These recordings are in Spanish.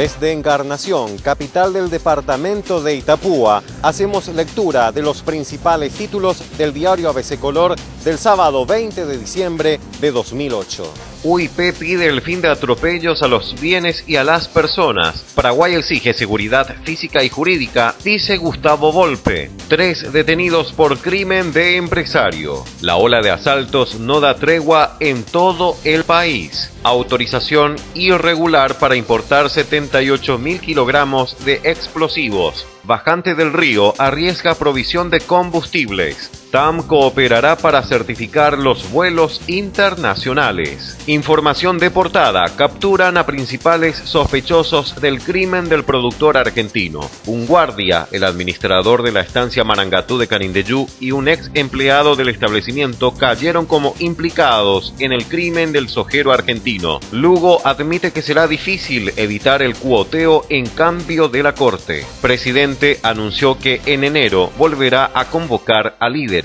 Desde Encarnación, capital del departamento de Itapúa, hacemos lectura de los principales títulos del diario ABC Color del sábado 20 de diciembre de 2008. UIP pide el fin de atropellos a los bienes y a las personas. Paraguay exige seguridad física y jurídica, dice Gustavo Volpe. Tres detenidos por crimen de empresario. La ola de asaltos no da tregua en todo el país. Autorización irregular para importar 78 mil kilogramos de explosivos. Bajante del Río arriesga provisión de combustibles. TAM cooperará para certificar los vuelos internacionales. Información de portada. Capturan a principales sospechosos del crimen del productor argentino. Un guardia, el administrador de la estancia Marangatú de Canindeyú y un ex empleado del establecimiento cayeron como implicados en el crimen del sojero argentino. Lugo admite que será difícil evitar el cuoteo en cambio de la corte. Presidente anunció que en enero volverá a convocar a líderes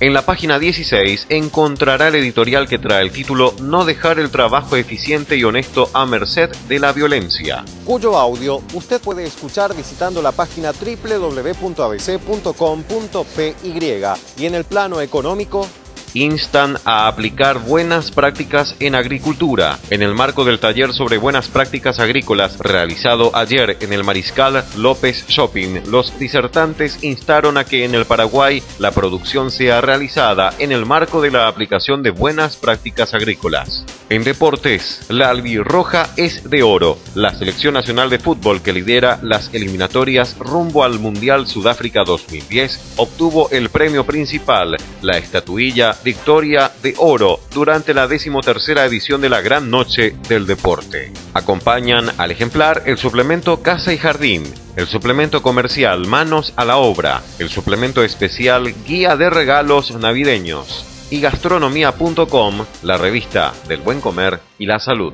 en la página 16 encontrará el editorial que trae el título No dejar el trabajo eficiente y honesto a merced de la violencia. Cuyo audio usted puede escuchar visitando la página www.abc.com.py y en el plano económico instan a aplicar buenas prácticas en agricultura. En el marco del taller sobre buenas prácticas agrícolas realizado ayer en el Mariscal López Shopping, los disertantes instaron a que en el Paraguay la producción sea realizada en el marco de la aplicación de buenas prácticas agrícolas. En deportes, la albirroja es de oro. La selección nacional de fútbol que lidera las eliminatorias rumbo al Mundial Sudáfrica 2010 obtuvo el premio principal, la estatuilla Victoria de Oro, durante la decimotercera edición de la Gran Noche del Deporte. Acompañan al ejemplar el suplemento Casa y Jardín, el suplemento comercial Manos a la Obra, el suplemento especial Guía de Regalos Navideños y gastronomía.com, la revista del buen comer y la salud.